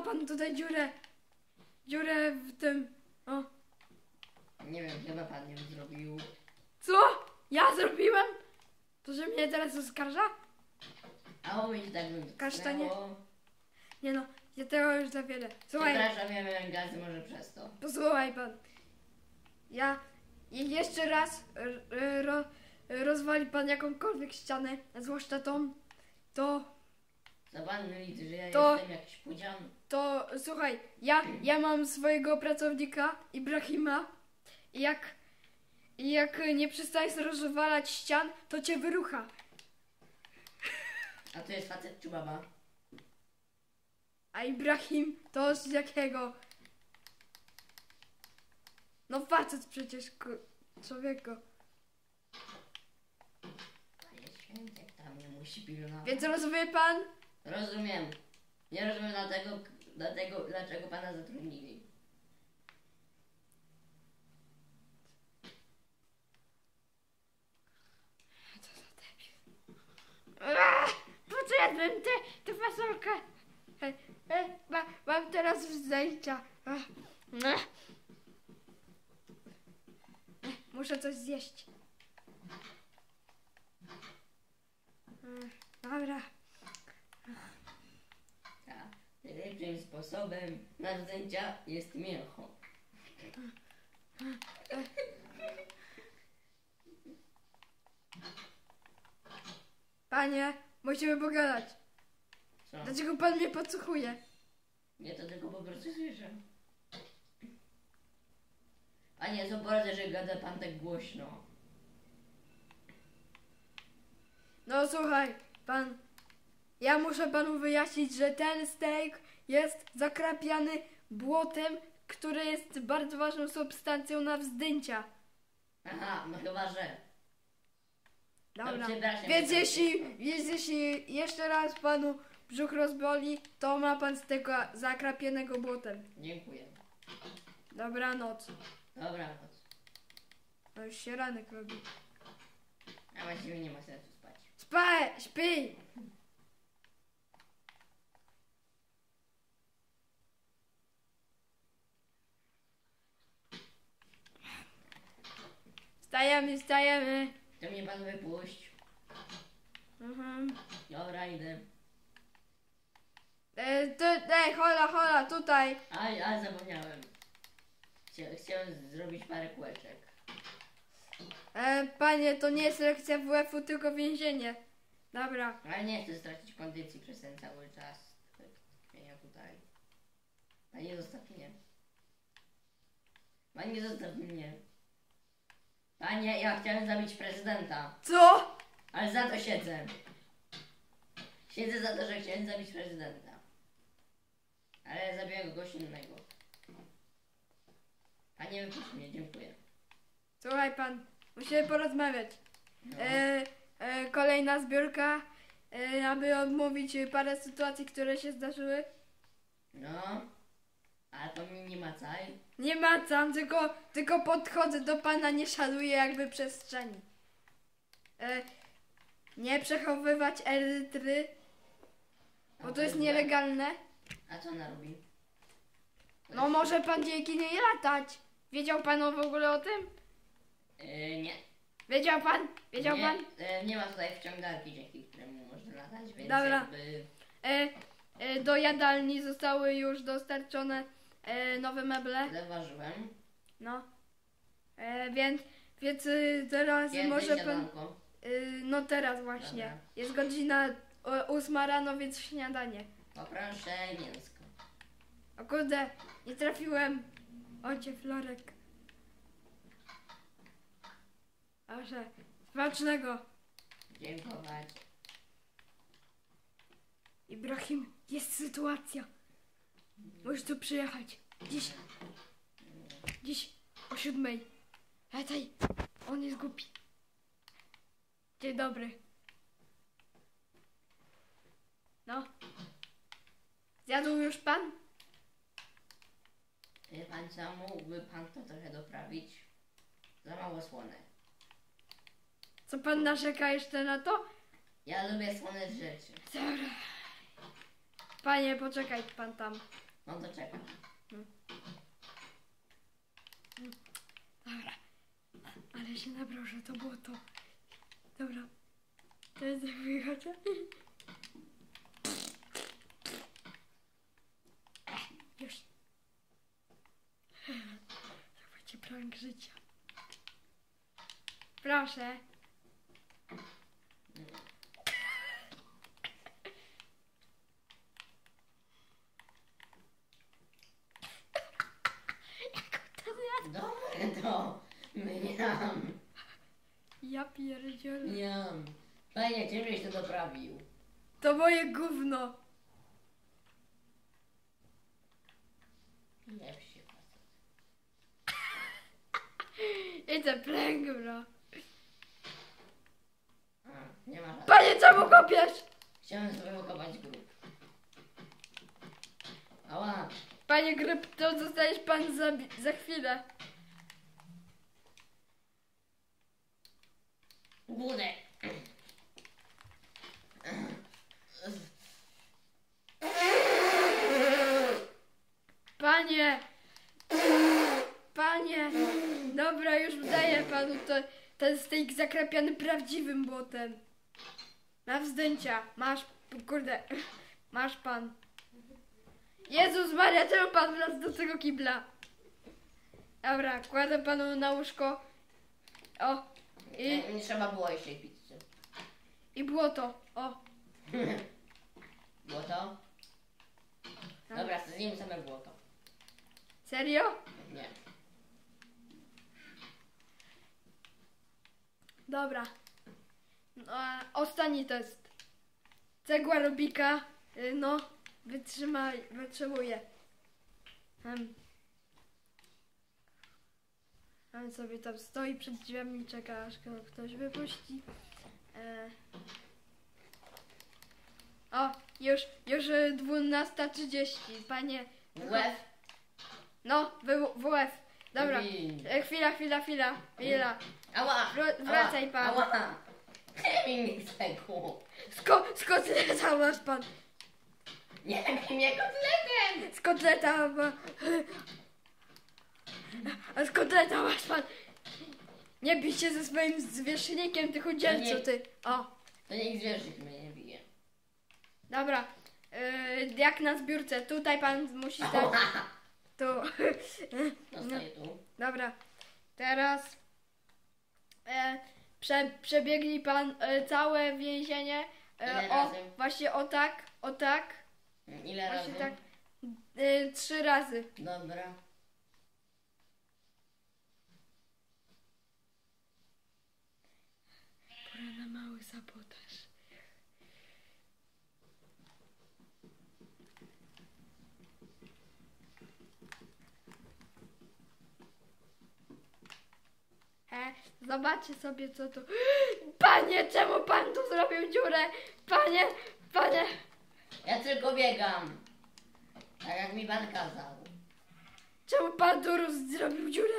ma pan tutaj dziurę. Dziurę w tym. O. Nie wiem, chyba pan ją zrobił. Co? Ja zrobiłem? To, że mnie teraz oskarża? A o mi tak bym Kasztanie? Nie no, ja tego już za wiele. Słuchaj, Przepraszam, ja miałem gazy może przez to. posłuchaj pan. Ja i jeszcze raz r- ro, rozwali pan jakąkolwiek ścianę, zwłaszcza tą, to, Za pan liczy, że ja To- jestem jakiś pudzian. to słuchaj, ja, ja mam swojego pracownika, Ibrahima i jak, i jak nie przestaniesz rozwalać ścian, to cię wyrucha. A to jest facet czy baba? A Ibrahim to z jakiego? No facet przecież, ku- człowieku. Panie świętek, tam nie musi pilnować. Więc rozumie pan? Rozumiem. Nie rozumiem dlatego, dlatego, dlaczego pana zatrudnili. Potrzebem tę tę fasolkę. E, e, ma, mam teraz zdjęcia. E. Muszę coś zjeść. Dobra. Najlepszym sposobem na zdjęcia jest mięcho. Panie, musimy pogadać. Co? Dlaczego pan mnie podsłuchuje? Nie to tylko po prostu słyszę. Panie, poradzę, że gada pan tak głośno. No słuchaj, pan. Ja muszę panu wyjaśnić, że ten steak jest zakrapiany błotem, które jest bardzo ważną substancją na wzdęcia. Aha, no chyba, że. Dobra. Przepraszam, Więc jeśli, więc jeśli jeszcze raz panu brzuch rozboli, to ma pan z tego zakrapionego błotem. Dziękuję. Dobranoc. Dobranoc. No już się ranek robi. A właściwie nie ma sensu spać. Spaj, śpij! Stajemy, stajemy. To mnie pan wypuść. Mhm. Dobra, idę. E, tu, ej, hola, hola, tutaj. A, a zapomniałem. Chcia, chciałem zrobić parę kółeczek. E, panie, to nie jest lekcja WF-u, tylko więzienie. Dobra. Ale nie chcę stracić kondycji przez ten cały czas. Ja tutaj. Panie, zostaw mnie. Panie, zostaw mnie. Panie, ja chciałem zabić prezydenta. Co? Ale za to siedzę. Siedzę za to, że chciałem zabić prezydenta. Ale zabiłem kogoś innego. Panie, wypuść mnie, dziękuję. Słuchaj pan, musimy porozmawiać. No. E, e, kolejna zbiórka, e, aby omówić parę sytuacji, które się zdarzyły. No. A to mi nie macaj. Nie macam, tylko, tylko podchodzę do pana, nie szanuję jakby przestrzeni. E, nie przechowywać erytry, bo to jest nielegalne. A co ona robi? No może pan dzięki niej latać. Wiedział pan w ogóle o tym? Yy, nie. Wiedział pan? Wiedział nie, pan? e, nie ma tutaj wciągarki, dzięki któremu można latać, więc Dobra. jakby... E, do jadalni zostały już dostarczone e, nowe meble. Zauważyłem. No. E, więc, więc y, teraz może pan. Y, no teraz właśnie. Dobra. Jest godzina o, ósma rano, więc śniadanie. Poproszę mięsko. O kurde, nie trafiłem. Ocie Florek. Proszę, smacznego. Dziękować. Ibrahim, jest sytuacja. Możesz tu przyjechać. Dziś. Dziś o siódmej. Lataj. On jest głupi. Dzień dobry. No. Zjadł już pan? Wie pan co, mógłby pan to trochę doprawić? Za mało słone. Co pan narzeka jeszcze na to? Ja lubię słone rzeczy. Dobra. Panie, poczekaj pan tam. On to czeka. Dobra. Ale się nabrał, że to było to. Dobra. Jak wychodzi. Już. To będzie prank życia. Proszę. To. Mniam. Ja pierdzielę. Mniam. Fajnie, czym żeś to doprawił? To moje gówno. Lepszy facet. I to prank, bro. A, nie ma żadnych. Panie, czemu kopiesz? Chciałem sobie okopać grób. Ała. Panie Gryb, to zostaniesz pan za, za chwilę. Budę. Panie! Panie! Dobra, już daję panu to, ten steak zakrapiany prawdziwym błotem. Na wzdęcia. Masz, kurde, masz pan. Jezus Maria, czemu pan wlazł do tego kibla? Dobra, kładę panu na łóżko. O, i, Nie, trzeba było jeszcze pizzy. i błoto. O, Było to? Dobra, zjemy same błoto. serio? Nie. Dobra. No, a ostatni test. Cegła Rubika, y, no, wytrzymaj, wytrzymuje. Um. On sobie tam stoi przed drzwiami i czeka, aż go ktoś wypuści. E. O, już, już y, 12.30, panie. WF. No, WF. Dobra, e, chwila, chwila, chwila, chwila. Ała. Wr- wracaj ała, pan. Ała. Kevin nie cegłu. Z, ko- z kotleta masz pan. Nie, nie kotletem. Z kotleta ma... A z kotleta masz pan... Nie bij się ze swoim zwierzchnikiem, ty chudzielcu, nie- ty. O, To niech zwierzyk mnie nie bije. dobra. Yy, jak na zbiórce, tutaj pan musi stać. Tu. Zostaję tu. Dobra. Teraz... E, prze, przebiegnij pan e, całe więzienie. Ile E, o, razy? właśnie o tak, o tak. Ile Właśnie razy? tak. E, trzy razy. Dobra. Pora na mały sabotaż. E, zobaczcie sobie co tu. Panie, czemu pan tu zrobił dziurę? Panie, panie. Ja tylko biegam. Tak jak mi pan kazał. Czemu pan tu zrobił dziurę?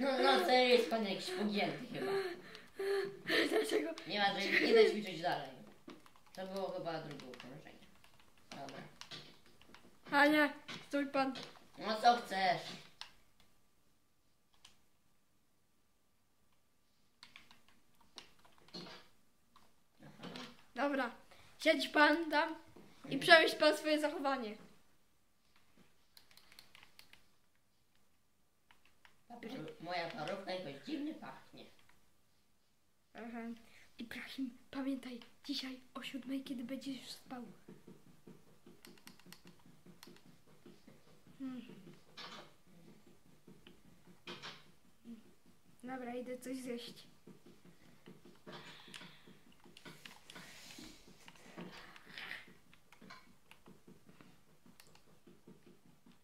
No, no serio jest pan jakiś pogięty chyba. Dlaczego? Nie ma, że da ćwiczyć dalej. To było chyba drugie ukrążenie. Dobra. Panie, stój pan. No co chcesz? Dobra, siedź pan tam i przemyśl pan swoje zachowanie. Moja parówka jakoś dziwnie pachnie. Ibrahim, pamiętaj, dzisiaj o siódmej, kiedy będziesz spał. Hmm. Dobra, idę coś zjeść.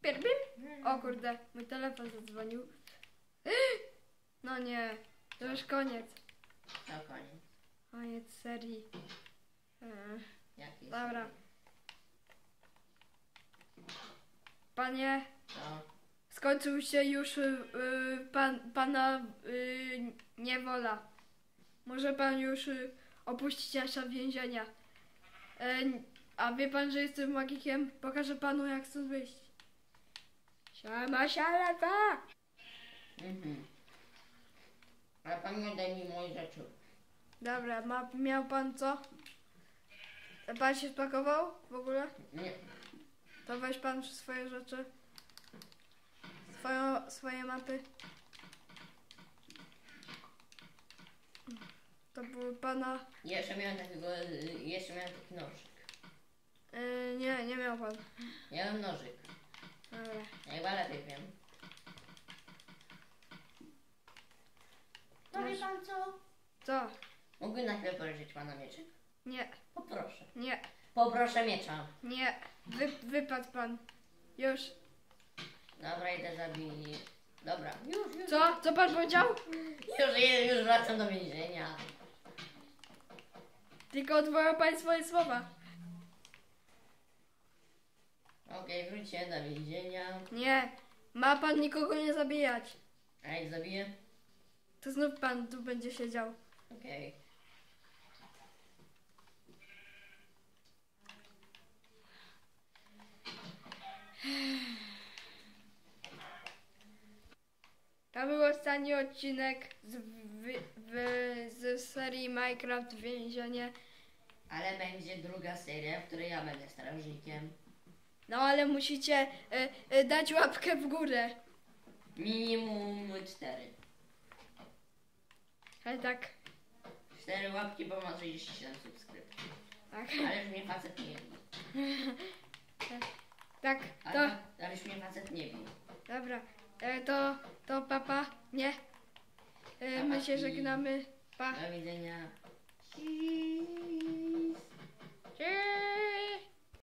Pierbim? O kurde, mój telefon zadzwonił. No nie, to już koniec. To koniec. Koniec serii. Eee, Jaki Dobra. Panie, To. skończył się już y, pan, pana y, niewola. Może pan już y, opuścić nasze więzienia. E, A wie pan, że jestem magikiem? Pokażę panu, jak stąd wyjść. Siama, sialata! Mhm. Ale pan nie daj mi moje rzeczy. Dobra, ma, miał pan co? Pan się spakował w ogóle? Nie. To weź pan swoje rzeczy. Swoją, swoje mapy. To były pana... Jeszcze miałem takiego, y, jeszcze miałem taki nożyk. Yy, nie, nie miał pan. Miałem nożyk. Dobra. Ja chyba lepiej wiem. To wie pan co? Co? Mógłby na chwilę pożyczyć pana mieczyk? Nie, Poproszę. nie, Poproszę miecza. nie. Wy, wypadł pan. Już. Dobra, idę zabić. Dobra, już, już. Co? Co pan powiedział? Już, już wracam do więzienia. Tylko odwołał pan swoje słowa. Okej, wróćcie do więzienia. Nie. Ma pan nikogo nie zabijać. A jak zabiję? To znów pan tu będzie siedział. Okej. To ostatni odcinek z, wy, wy, z serii Minecraft Więzienie. Ale będzie druga seria, w której ja będę strażnikiem. No ale musicie e, e, dać łapkę w górę. Minimum cztery. Ale tak, Cztery łapki, bo ma 37 subskrypcji. tak, Ale już mnie facet nie wie. tak, to, Ale, ale już mnie facet nie wie. dobra, e, to, to papa, nie. E, my się żegnamy, pa. Do widzenia.